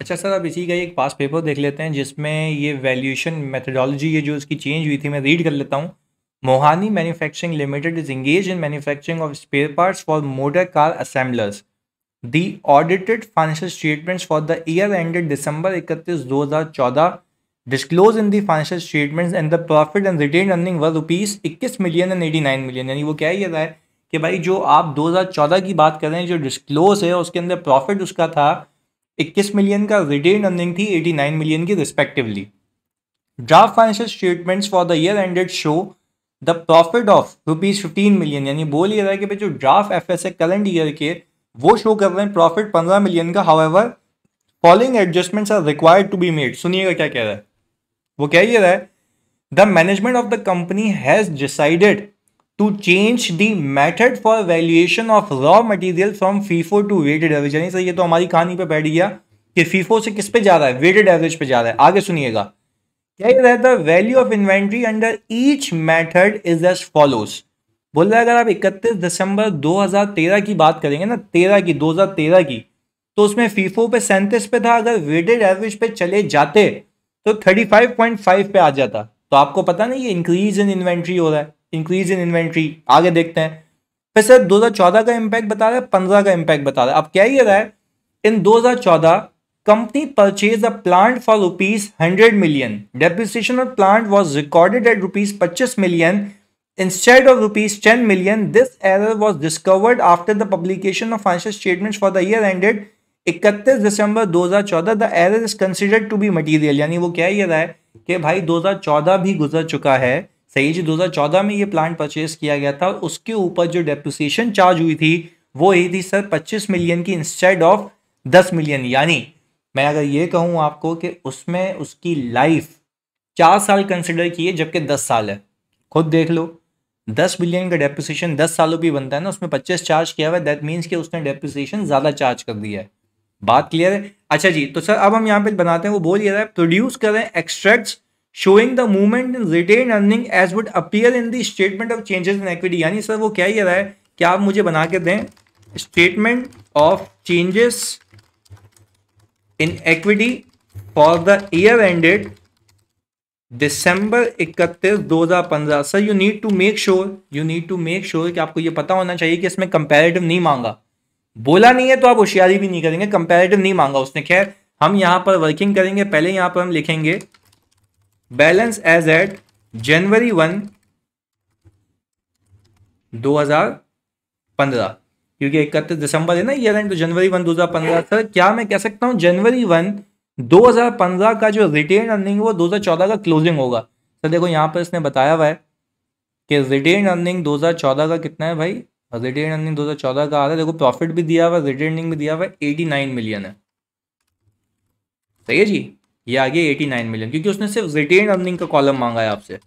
अच्छा सर अब इसी का एक पास पेपर देख लेते हैं, जिसमें ये वैल्यूएशन मेथडोलॉजी ये जो इसकी चेंज हुई थी, मैं रीड कर लेता हूँ। Mohani manufacturing limited is engage in manufacturing of spare parts for motor car assemblers the audited financial statements for the year ended December इकतीस, दो हज़ार चौदह disclose in the financial statements and the profit and retain earning were rupees इक्कीस million and eighty nine million यानी वो क्या ही रहा है, कि भाई जो आप 2014 की बात कर जो डिस्क्लोज है, उसके अंदर प्रॉफिट उसका था 21 मिलियन का रिटेन अर्निंग थी 89 मिलियन की respectively draft financial statements for the year ended show the profit of rupees fifteen million यानी बोल ये रहा है कि भाई जो draft F S current year के, वो शो कर रहे हैं प्रॉफिट पंद्रह मिलियन का however following adjustments are required to be made सुनिएगा क्या कह रहा है? वो कह ये रहा है the management of the company has decided to change the method for valuation of raw material from FIFO to weighted average यानी सर, ये तो हमारी कहानी पे बैठ गया कि फीफो से किस पे जा रहा है? वेटेड एवरेज पे जा रहा है। आगे सुनिएगा। क्या ये रहता है? Value of inventory under each method is as follows बोल रहा अगर आप 31 दिसंबर 2013 की बात करेंगे ना 13 की 2013 की तो उसमें फीफो पे सैंतीस पे था, अगर वेटेड एवरेज पे चले जाते तो 35.5 पे आ जाता। तो आपको पता नहीं ये इंक्रीज इन इन्वेंट्री हो रहा है। इंक्रीज इन इन्वेंट्री आगे देखते हैं। फिर सर 2014 का इम्पैक्ट बता रहा है, पंद्रह का इम्पैक्ट बता रहा है। अब क्या ही रहा है, in 2014 company purchase a plant for rupees hundred million depreciation of plant was recorded at rupees पच्चीस million instead of rupees ten million this error was discovered after the publication of financial statement for the year ended इकतीस December 2014 the error is considered to be material यानी वो क्या ही रहा है कि भाई 2014 भी गुजर चुका है सही जी 2014 में ये प्लांट परचेज किया गया था उसके ऊपर जो डेप्रिसिएशन चार्ज हुई थी, वो यही थी सर 25 मिलियन की इंस्टेड ऑफ़ 10 मिलियन यानी मैं अगर ये कहूँ आपको कि उसमें उसकी लाइफ चार साल कंसिडर की है, जबकि दस साल है। खुद देख लो, दस मिलियन का डेप्रिसिएशन दस सालों भी बनता है ना, उसमें पच्चीस चार्ज किया हुआ है दैट मीन्स कि उसने डेप्रिसिएशन ज़्यादा चार्ज कर दिया है। बात क्लियर है? अच्छा जी तो सर अब हम यहाँ पे बनाते हैं, वो बोल ये रहा है प्रोड्यूस करें extracts showing the movement in retain earning as would appear in the statement of changes in equity यानी सर, वो क्या ही रहा है? कि आप मुझे बना के दें? Statement of changes in equity for the year ended December इकतीस, दो हज़ार पंद्रह। Sir you need to make sure you need to make sure कि आपको ये पता होना चाहिए कि इसमें कंपेरेटिव नहीं मांगा। बोला नहीं है तो आप होशियारी भी नहीं करेंगे कंपेरेटिव नहीं मांगा उसने। खैर, हम यहाँ पर वर्किंग करेंगे, पहले यहाँ पर हम लिखेंगे। Balance as at January one 2015 क्योंकि इकतीस दिसंबर है ना ईयर एंड तो जनवरी वन 2015 सर क्या मैं कह सकता हूँ, जनवरी वन 2015 का जो रिटेन अर्निंग वो 2014 का क्लोजिंग होगा। सर देखो, यहाँ पर इसने बताया हुआ है कि रिटेन अर्निंग 2014 का कितना है भाई? रिटेन अर्निंग 2014 का आ रहा है। देखो प्रॉफिट भी दिया हुआ है रिटेन भी दिया हुआ है 89 मिलियन है। सही है जी? ये आ गया एटी नाइन मिलियन क्योंकि उसने सिर्फ़ रिटेन अर्निंग का कॉलम मांगा है आपसे।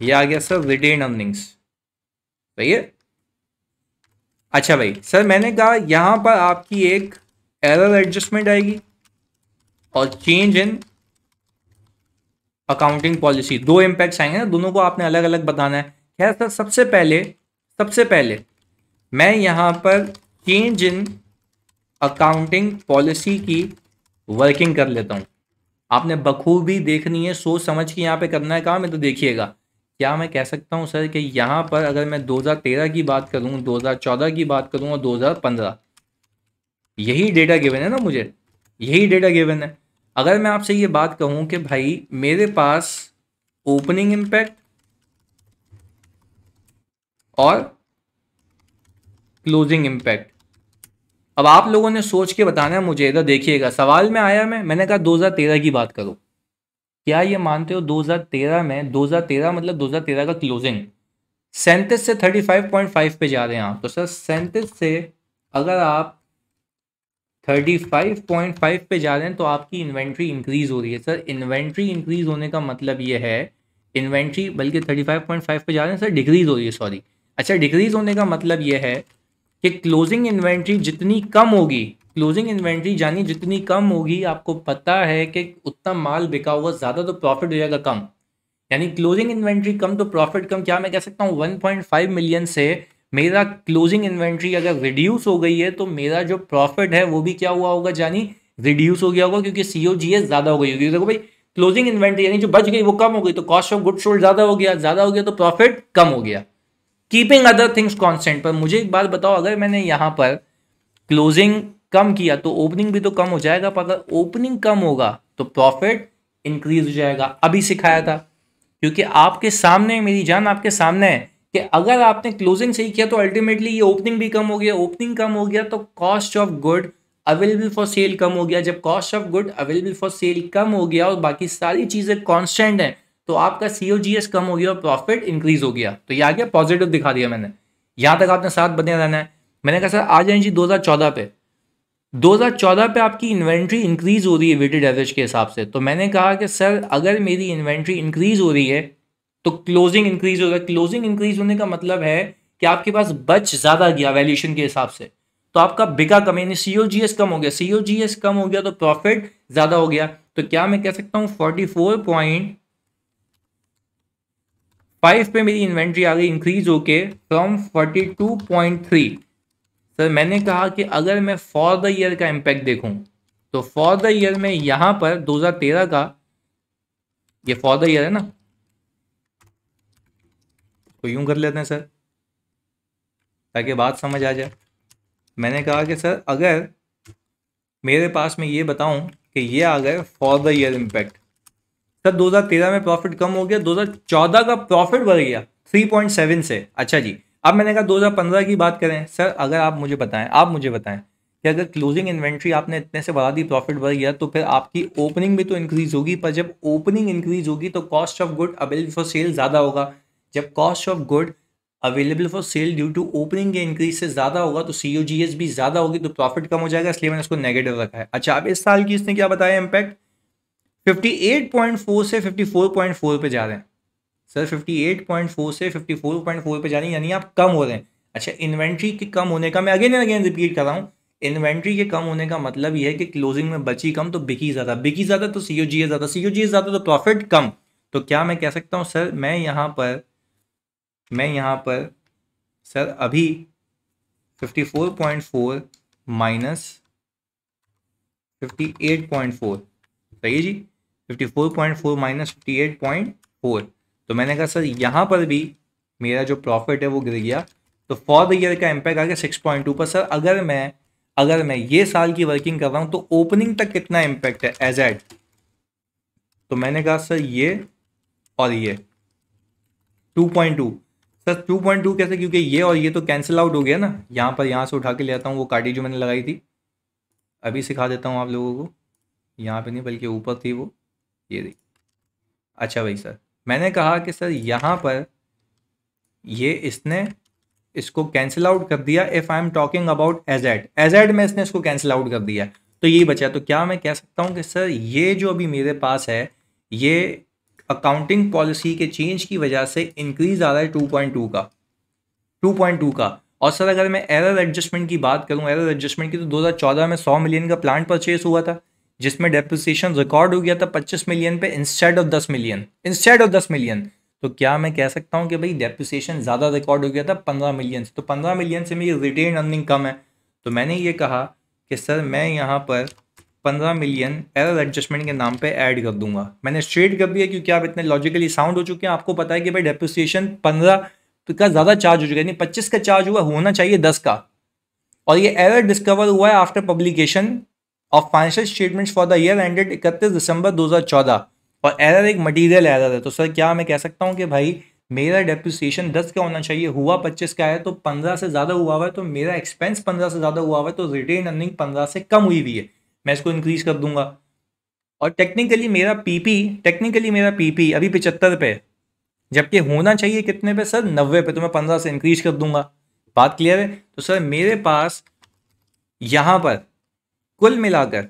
ये आ गया सर रिटेन अर्निंग्स है? अच्छा भाई सर मैंने कहा यहाँ पर आपकी एक एरर एडजस्टमेंट आएगी और चेंज इन अकाउंटिंग पॉलिसी दो इम्पैक्ट्स आएँगे ना, दोनों को आपने अलग अलग बताना है। खैर सर सबसे पहले सबसे पहले मैं यहाँ पर चेंज इन अकाउंटिंग पॉलिसी की वर्किंग कर लेता हूँ। आपने बखूबी देखनी है, सोच समझ के यहाँ पे करना है काम है तो देखिएगा। क्या मैं कह सकता हूँ सर कि यहाँ पर अगर मैं 2013 की बात करूँ 2014 की बात करूँ और 2015 यही डेटा गिवन है ना मुझे? यही डेटा गिवन है। अगर मैं आपसे ये बात कहूँ कि भाई मेरे पास ओपनिंग इम्पैक्ट और क्लोजिंग इम्पैक्ट अब आप लोगों ने सोच के बताना है, मुझे इधर देखिएगा। सवाल में आया मैं, मैंने कहा 2013 की बात करो। क्या ये मानते हो 2013 में 2013 मतलब 2013 का क्लोजिंग सैंतीस से 35.5 पे जा रहे हैं आप। तो सर, सैंतीस से अगर आप 35.5 पे जा रहे हैं तो आपकी इन्वेंट्री इंक्रीज हो रही है। सर, इन्वेंट्री इंक्रीज होने का मतलब ये है, इन्वेंट्री बल्कि 35.5 पे जा रहे हैं, सर डिक्रीज हो रही है सॉरी अच्छा डिक्रीज होने का मतलब ये है कि क्लोजिंग इन्वेंट्री जितनी कम होगी क्लोजिंग इन्वेंट्री जानी जितनी कम होगी, आपको पता है कि उतना माल बिका हुआ, ज़्यादा तो प्रॉफिट हो जाएगा कम। यानी क्लोजिंग इन्वेंट्री कम तो प्रॉफिट कम, क्या मैं कह सकता हूँ 1.5 मिलियन से मेरा क्लोजिंग इन्वेंट्री अगर रिड्यूस हो गई है तो मेरा जो प्रॉफिट है, वो भी क्या हुआ होगा जानी रिड्यूस हो गया होगा, क्योंकि सीओ जी एस ज़्यादा हो गई होगी। देखो भाई क्लोजिंग इन्वेंट्री यानी जो बच गई, वो कम हो गई तो कॉस्ट ऑफ़ गुड सोल्ड ज़्यादा हो गया, ज़्यादा हो गया तो प्रॉफिट कम हो गया। कीपिंग अदर थिंग्स कॉन्स्टेंट पर मुझे एक बात बताओ, अगर मैंने यहाँ पर क्लोजिंग कम किया तो ओपनिंग भी तो कम हो जाएगा, पर अगर ओपनिंग कम होगा तो प्रॉफिट इंक्रीज हो जाएगा। अभी सिखाया था। क्योंकि आपके सामने, मेरी जान आपके सामने है कि अगर आपने क्लोजिंग सही किया तो अल्टीमेटली ये ओपनिंग भी कम हो गया। ओपनिंग कम हो गया तो cost of good available for sale कम हो गया। जब cost of good available for sale कम हो गया और बाकी सारी चीज़ें कॉन्स्टेंट हैं तो आपका सीओजीएस कम हो गया और प्रॉफिट इंक्रीज हो गया। तो ये आ गया पॉजिटिव दिखा दिया मैंने। यहाँ तक आपने साथ बने रहना है। मैंने कहा, सर, आ जाए जी 2014 पे। 2014 पे आपकी इन्वेंट्री इंक्रीज हो रही है वेटेड एवरेज के हिसाब से। तो मैंने कहा कि, सर, अगर मेरी इन्वेंट्री इंक्रीज हो रही है तो क्लोजिंग इंक्रीज हो रहा क्लोजिंग इंक्रीज होने का मतलब है कि आपके पास बच ज़्यादा गया वैल्यूशन के हिसाब से। तो आपका बिका कम, यानी सीओजीएस कम हो गया। सीओजीएस कम हो गया तो प्रॉफिट ज़्यादा हो गया। तो क्या मैं कह सकता हूँ फोर्टी फोर पॉइंट फाइव पे मेरी इन्वेंट्री आ गई इंक्रीज होके from forty two point three sir, मैंने कहा कि अगर मैं फॉर द ईयर का इम्पैक्ट देखूँ तो फॉर द ईयर में यहाँ पर 2013 का, ये फॉर द ईयर है ना? तो यूँ कर लेते हैं, सर, ताकि बात समझ आ जाए। मैंने कहा कि, सर, अगर मेरे पास में ये बताऊँ कि ये आ गए for the year impact sir 2013 में प्रॉफिट कम हो गया 2014 का प्रॉफिट बढ़ गया 3.7 से। अच्छा जी, अब मैंने कहा 2015 की बात करें, सर, अगर आप मुझे बताएँ, आप मुझे बताएँ कि अगर क्लोजिंग इन्वेंट्री आपने इतने से बढ़ा दी प्रॉफिट बढ़ गया तो फिर आपकी ओपनिंग भी तो इंक्रीज होगी, पर जब ओपनिंग इंक्रीज होगी तो cost of good available for sale ज़्यादा होगा। जब cost of good available for sale due to opening के इंक्रीज से ज़्यादा होगा तो सीओजीएस भी ज़्यादा होगी तो प्रॉफिट कम हो जाएगा, इसलिए मैंने उसको नेगेटिव रखा है। अच्छा अब इस साल की इसने क्या बताया इम्पैक्ट 58.4 से 54.4 पे जा रहे हैं। सर 58.4 से 54.4 पे जा रहे हैं, यानी आप कम हो रहे हैं। अच्छा इन्वेंट्री के कम होने का, मैं अगेन एंड अगेन रिपीट कर रहा हूँ, इन्वेंट्री के कम होने का मतलब यह है कि क्लोजिंग में बची कम तो बिकी ज़्यादा बिकी ज़्यादा तो सी ओ जी ज़्यादा सी ओ जी ज़्यादा तो प्रॉफिट कम। तो क्या मैं कह सकता हूँ, सर, मैं यहाँ पर, मैं यहाँ पर, सर, अभी 54.4 माइनस 58.4 सही है जी 54.4 माइनस 58.4 तो मैंने कहा, सर, यहाँ पर भी मेरा जो प्रॉफिट है वो गिर गया। तो फॉर द ईयर का इम्पैक्ट आ गया सिक्स पॉइंट टू पर। सर, अगर मैं अगर मैं ये साल की वर्किंग कर रहा हूँ तो ओपनिंग तक कितना इम्पैक्ट है? एज एड तो मैंने कहा, सर, ये और ये। 2.2 सर 2.2 कैसे? क्योंकि ये और ये तो कैंसिल आउट हो गया ना। यहाँ पर, यहाँ से उठा के ले आता हूँ, वो काटी जो मैंने लगाई थी। अभी सिखा देता हूँ आप लोगों को। यहाँ पे नहीं, बल्कि ऊपर थी वो। ये देखिए अच्छा भाई सर, मैंने कहा कि सर यहाँ पर ये इसने इसको कैंसिल आउट कर दिया if I am talking about aged एजेड में इसने इसको कैंसिल आउट कर दिया। तो यही बचा। तो क्या मैं कह सकता हूँ कि सर ये जो अभी मेरे पास है, ये अकाउंटिंग पॉलिसी के चेंज की वजह से इंक्रीज आ रहा है 2.2 का। 2.2 का। और सर अगर मैं एरर एडजस्टमेंट की बात करूँ एरर एडजस्टमेंट की तो 2014 में 100 मिलियन का प्लांट परचेज हुआ था। जिसमें डेप्रिसिएशन रिकॉर्ड हो गया था 25 मिलियन पे instead of 10 million instead of 10 million तो क्या मैं कह सकता हूँ कि भाई डेप्रिसिएशन ज़्यादा रिकॉर्ड हो गया था 15 मिलियन से। तो 15 मिलियन से मेरी रिटेन अर्निंग कम है। तो मैंने ये कहा कि सर मैं यहाँ पर 15 मिलियन एरर एडजस्टमेंट के नाम पे ऐड कर दूँगा। मैंने स्ट्रेट कर दिया क्योंकि आप इतने लॉजिकली साउंड हो चुके हैं। आपको पता है कि भाई डेप्रिसिएशन पंद्रह का ज़्यादा चार्ज हो चुका है। पच्चीस का चार्ज हुआ, होना चाहिए दस का। और ये एरर डिस्कवर हुआ है after publication of financial statements for the year ended इकतीस दिसंबर 2014 और एरर एक मटीरियल एरर है तो सर क्या मैं कह सकता हूँ कि भाई, मेरा डेप्रिसिएशन दस का होना चाहिए, हुआ पच्चीस का है तो पंद्रह से ज़्यादा हुआ हुआ है तो मेरा एक्सपेंस पंद्रह से ज़्यादा हुआ हुआ है तो रिटेन अर्निंग पंद्रह से कम हुई हुई है। मैं इसको इंक्रीज कर दूँगा। और टेक्निकली मेरा पीपी टेक्निकली मेरा पीपी अभी पिचहत्तर पे जबकि होना चाहिए कितने पे सर नब्बे पे तो मैं पंद्रह से इंक्रीज कर दूँगा। बात क्लियर है? तो सर मेरे पास यहाँ पर कुल मिलाकर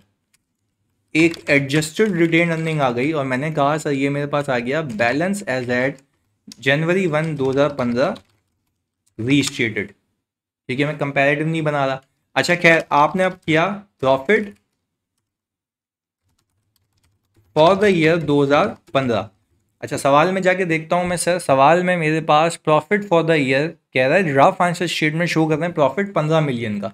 एक एडजस्टेड रिटेन अर्निंग आ गई और मैंने कहा, सर, ये मेरे पास आ गया balance as at January one दो हज़ार पंद्रह रीस्टेटेड ठीक है, मैं कंपैरेटिव नहीं बना रहा। अच्छा खैर, आपने अब किया प्रॉफिट फॉर द ईयर 2015 अच्छा सवाल में जाके देखता हूँ मैं, सर, सवाल में मेरे पास प्रॉफिट फॉर द ईयर कह रहा है ड्राफ्ट फाइनेंशियल स्टेटमेंट शो कर रहे हैं प्रॉफिट पंद्रह मिलियन का।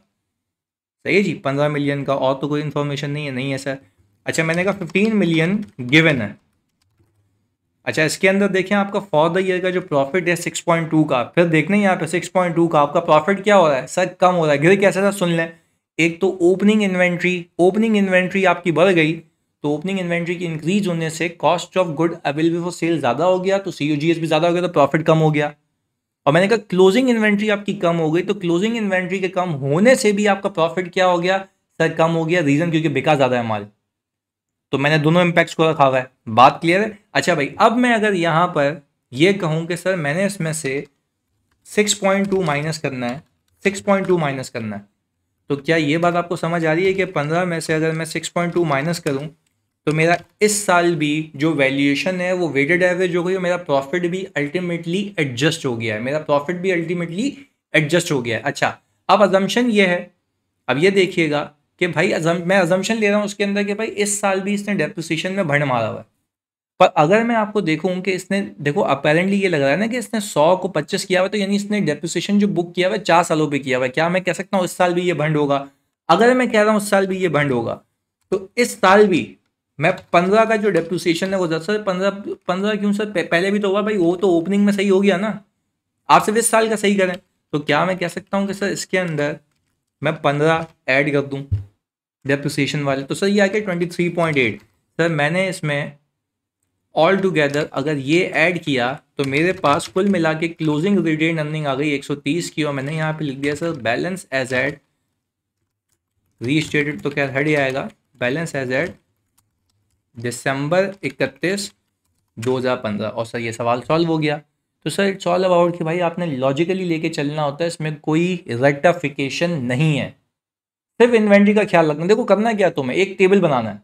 सही है जी, पंद्रह मिलियन का और तो कोई इन्फॉर्मेशन नहीं है नहीं है सर अच्छा मैंने कहा फिफ्टीन मिलियन गिवन है। अच्छा इसके अंदर देखें आपका फॉर द ईयर का जो प्रॉफिट है सिक्स पॉइंट टू का। फिर देखने यहाँ पे सिक्स पॉइंट टू का आपका प्रॉफिट क्या हो रहा है? सर कम हो रहा है। गिर कैसे था? सुन लें। एक तो ओपनिंग इन्वेंट्री ओपनिंग इन्वेंट्री आपकी बढ़ गई तो ओपनिंग इन्वेंट्री की इंक्रीज होने से cost of good available for sale ज़्यादा हो गया तो सी भी ज़्यादा हो गया तो प्रॉफिट कम हो गया। और मैंने कहा क्लोजिंग इन्वेंट्री आपकी कम हो गई तो क्लोजिंग इन्वेंट्री के कम होने से भी आपका प्रॉफिट क्या हो गया? सर, कम हो गया रीज़न क्योंकि बिका ज़्यादा है माल। तो मैंने दोनों इम्पैक्ट्स को रखा हुआ है। बात क्लियर है? अच्छा भाई, अब मैं अगर यहाँ पर ये कहूँ कि सर, मैंने इसमें से सिक्स पॉइंट टू माइनस करना है सिक्स पॉइंट टू माइनस करना है। तो क्या ये बात आपको समझ आ रही है कि पंद्रह में से अगर मैं सिक्स पॉइंट टू माइनस करूँ तो मेरा इस साल भी जो वैल्यूएशन है, वो वेटेड एवरेज हो गई और मेरा प्रॉफिट भी अल्टीमेटली एडजस्ट हो गया है। मेरा प्रॉफिट भी अल्टीमेटली एडजस्ट हो गया है। अच्छा अब अजम्पन ये है। अब ये देखिएगा कि भाई अजम मैं अजम्पन ले रहा हूँ उसके अंदर कि भाई इस साल भी इसने डेप्रिसिएशन में भंड मारा हुआ है। पर अगर मैं आपको देखूँ कि इसने, देखो अपेरेंटली ये लग रहा है ना कि इसने सौ को पच्चीस किया हुआ तो यानी इसने डेप्रिसिएशन जो बुक किया हुआ है, चार सालों पर किया हुआ है। क्या मैं कह सकता हूँ इस साल भी ये भंड होगा? अगर मैं कह रहा हूँ इस साल भी ये भंड होगा तो इस साल भी मैं पंद्रह का जो डेप्रिसिएशन है वो दस सर, पंद्रह पंद्रह क्यों, सर? पहले भी तो हुआ, भाई, वो तो ओपनिंग में सही हो गया ना। आप सिर्फ़ इस साल का सही करें। तो क्या मैं कह सकता हूँ कि, सर, इसके अंदर मैं पंद्रह ऐड कर दूँ डेप्रिसिएशन वाले। तो सर, ये आ गया twenty three point eight sir, मैंने इसमें ऑल टुगेदर अगर ये ऐड किया तो मेरे पास कुल मिला के क्लोजिंग रिटेन अर्निंग आ गई 130 की, और मैंने यहाँ पे लिख दिया, sir balance as at restated तो खैर हट आएगा बैलेंस एज एड दिसंबर इकतीस 2015 और सर, ये सवाल सॉल्व हो गया। तो सर इट्स ऑल अबाउट कि भाई, आपने लॉजिकली लेके चलना होता है, इसमें कोई रेक्टाफिकेशन नहीं है। सिर्फ़ इन्वेंट्री का ख्याल रखना। देखो, करना क्या तुम्हें? एक टेबल बनाना है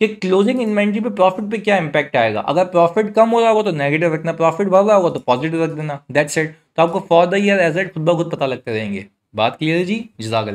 कि क्लोजिंग इन्वेंट्री पे प्रॉफिट पे क्या इंपैक्ट आएगा। अगर प्रॉफिट कम हो रहा होगा तो नेगेटिव रखना। प्रॉफिट बढ़ रहा होगा तो पॉजिटिव रख देना। दैट सेट तो आपको for the year as at खुद ब खुद पता लगते रहेंगे। बात क्लियर है जी? जजाक